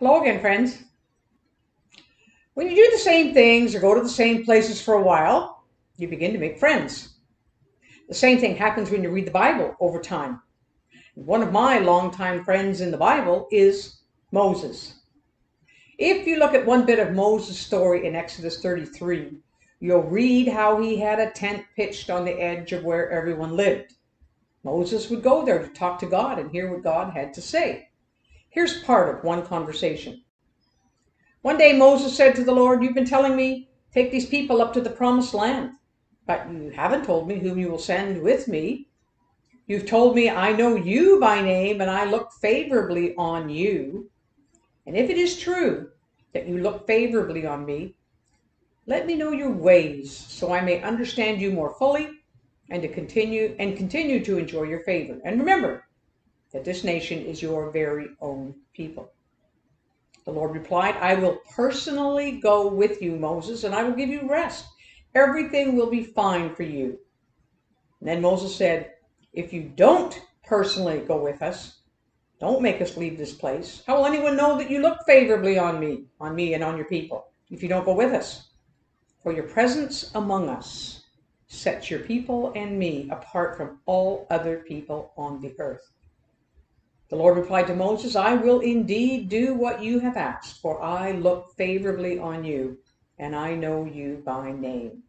Hello again, friends. When you do the same things or go to the same places for a while, you begin to make friends. The same thing happens when you read the Bible over time. One of my longtime friends in the Bible is Moses. If you look at one bit of Moses' story in Exodus 33, you'll read how he had a tent pitched on the edge of where everyone lived. Moses would go there to talk to God and hear what God had to say. Here's part of one conversation. One day Moses said to the Lord, You've been telling me, take these people up to the promised land, but you haven't told me whom you will send with me. You've told me I know you by name and I look favorably on you. And if it is true that you look favorably on me, let me know your ways so I may understand you more fully and to continue and continue to enjoy your favor. And remember, that this nation is your very own people. The Lord replied, I will personally go with you, Moses, and I will give you rest. Everything will be fine for you. And then Moses said, If you don't personally go with us, don't make us leave this place. How will anyone know that you look favorably on me, on me and on your people, if you don't go with us? For your presence among us sets your people and me apart from all other people on the earth. The Lord replied to Moses, I will indeed do what you have asked, for I look favorably on you, and I know you by name.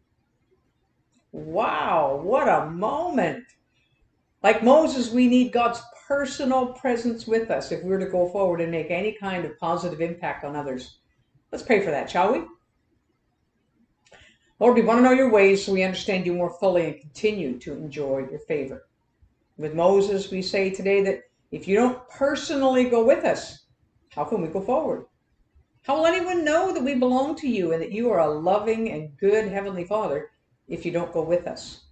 Wow, what a moment! Like Moses, we need God's personal presence with us if we're to go forward and make any kind of positive impact on others. Let's pray for that, shall we? Lord, we want to know your ways so we understand you more fully and continue to enjoy your favor. With Moses, we say today that if you don't personally go with us, how can we go forward? How will anyone know that we belong to you and that you are a loving and good Heavenly Father if you don't go with us?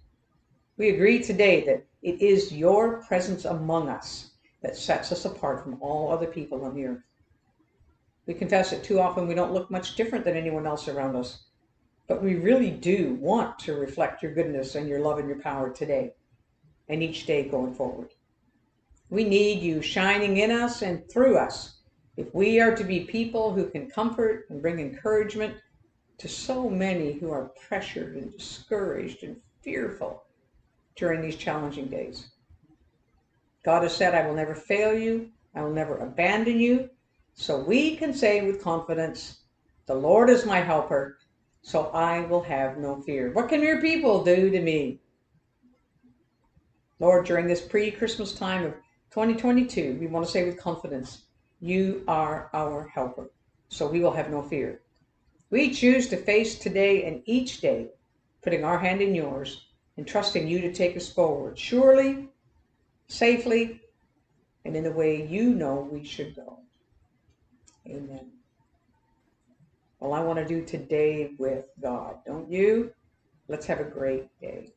We agree today that it is your presence among us that sets us apart from all other people on the earth. We confess that too often we don't look much different than anyone else around us, but we really do want to reflect your goodness and your love and your power today and each day going forward. We need you shining in us and through us if we are to be people who can comfort and bring encouragement to so many who are pressured and discouraged and fearful during these challenging days. God has said, I will never fail you, I will never abandon you. So we can say with confidence, The Lord is my helper, so I will have no fear. What can your people do to me? Lord, during this pre Christmas time of 2022, we want to say with confidence, you are our helper, so we will have no fear. We choose to face today and each day, putting our hand in yours and trusting you to take us forward, surely, safely, and in the way you know we should go. Amen. Well, I want to do today with God, don't you? Let's have a great day.